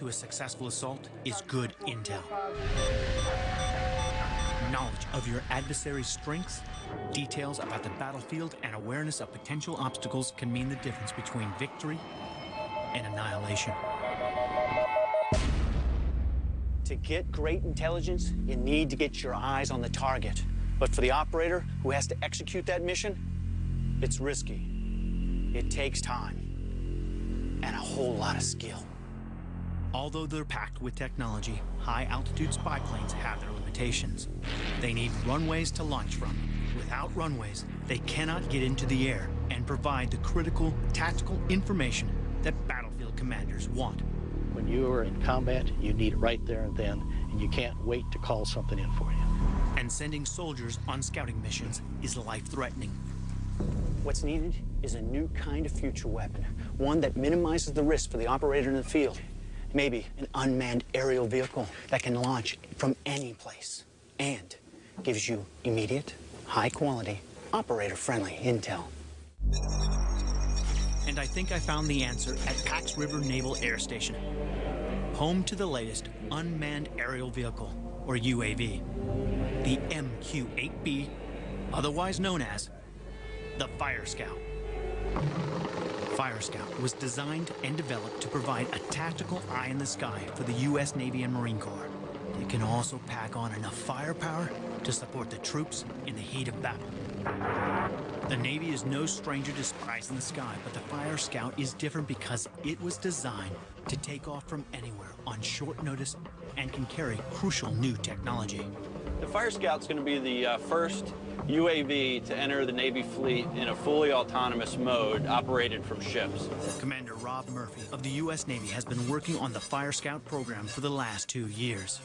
to a successful assault is good intel. Knowledge of your adversary's strengths, details about the battlefield, and awareness of potential obstacles can mean the difference between victory and annihilation. To get great intelligence, you need to get your eyes on the target. But for the operator who has to execute that mission, it's risky. It takes time and a whole lot of skill. Although they're packed with technology, high-altitude spy planes have their limitations. They need runways to launch from. Without runways, they cannot get into the air and provide the critical tactical information that battlefield commanders want. When you are in combat, you need it right there and then, and you can't wait to call something in for you. And sending soldiers on scouting missions is life-threatening. What's needed is a new kind of future weapon, one that minimizes the risk for the operator in the field. Maybe an unmanned aerial vehicle that can launch from any place and gives you immediate, high-quality, operator-friendly intel. And I think I found the answer at Pax River Naval Air Station, home to the latest unmanned aerial vehicle, or UAV, the MQ-8B, otherwise known as the Fire Scout. Fire Scout was designed and developed to provide a tactical eye in the sky for the U.S. Navy and Marine Corps. It can also pack on enough firepower to support the troops in the heat of battle. The Navy is no stranger to spies in the sky, but the Fire Scout is different because it was designed to take off from anywhere on short notice and can carry crucial new technology. The Fire Scout's going to be the uh, first UAV to enter the Navy fleet in a fully autonomous mode operated from ships. Commander Rob Murphy of the U.S. Navy has been working on the Fire Scout program for the last two years.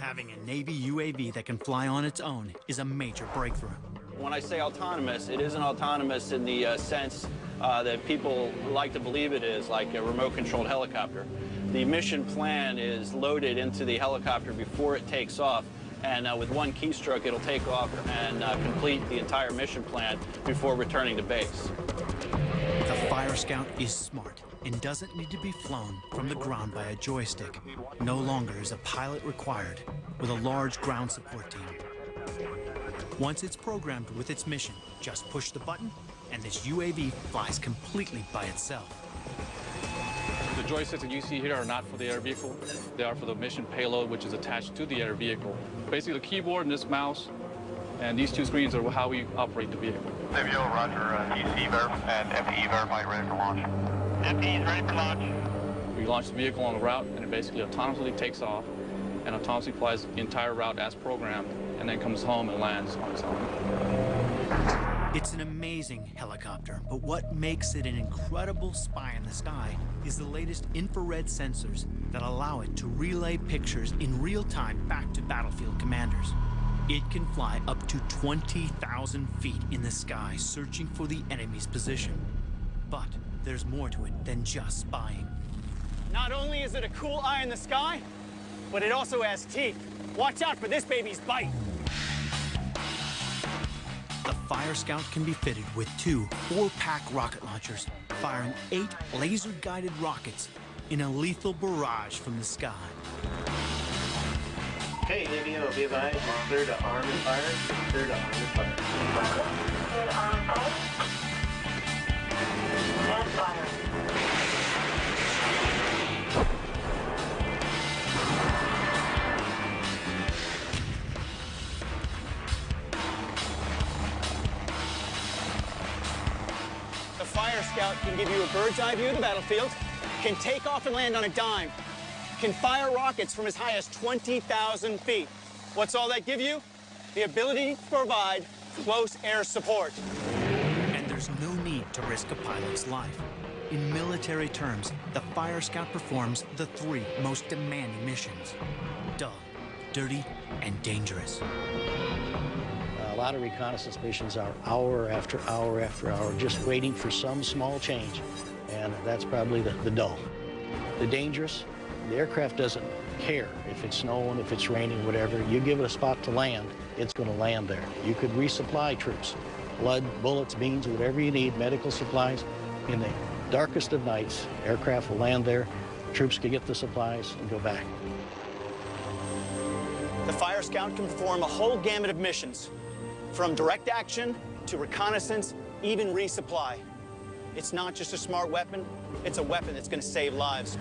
Having a Navy UAV that can fly on its own is a major breakthrough. When I say autonomous, it isn't autonomous in the uh, sense uh, that people like to believe it is, like a remote-controlled helicopter. The mission plan is loaded into the helicopter before it takes off, and uh, with one keystroke, it'll take off and uh, complete the entire mission plan before returning to base. The Fire Scout is smart and doesn't need to be flown from the ground by a joystick. No longer is a pilot required with a large ground support team. Once it's programmed with its mission, just push the button and this UAV flies completely by itself. The joysticks that you see here are not for the air vehicle. They are for the mission payload, which is attached to the air vehicle. Basically, the keyboard and this mouse and these two screens are how we operate the vehicle. Savio, roger. Uh, EC verif and FE verify ready for launch. FE is ready for launch. We launch the vehicle on the route, and it basically autonomously takes off and autonomously flies the entire route as programmed, and then comes home and lands on its own. It's an amazing helicopter, but what makes it an incredible spy in the sky is the latest infrared sensors that allow it to relay pictures in real time back to battlefield commanders. It can fly up to 20,000 feet in the sky searching for the enemy's position. But there's more to it than just spying. Not only is it a cool eye in the sky, but it also has teeth. Watch out for this baby's bite. The Fire Scout can be fitted with two four-pack rocket launchers, firing eight laser-guided rockets in a lethal barrage from the sky. Okay, Navio, be advised, you're clear to arm and fire. You're clear to arm and fire. Clear to arm fire. And fire. Fire Scout can give you a bird's eye view of the battlefield, can take off and land on a dime, can fire rockets from as high as 20,000 feet. What's all that give you? The ability to provide close air support. And there's no need to risk a pilot's life. In military terms, the Fire Scout performs the three most demanding missions. Dull, dirty, and dangerous. A lot of reconnaissance missions are hour after hour after hour just waiting for some small change, and that's probably the, the dull. The dangerous, the aircraft doesn't care if it's snowing, if it's raining, whatever. You give it a spot to land, it's going to land there. You could resupply troops, blood, bullets, beans, whatever you need, medical supplies. In the darkest of nights, aircraft will land there, Troops can get the supplies and go back. The Fire Scout can perform a whole gamut of missions, from direct action to reconnaissance, even resupply. It's not just a smart weapon, it's a weapon that's going to save lives.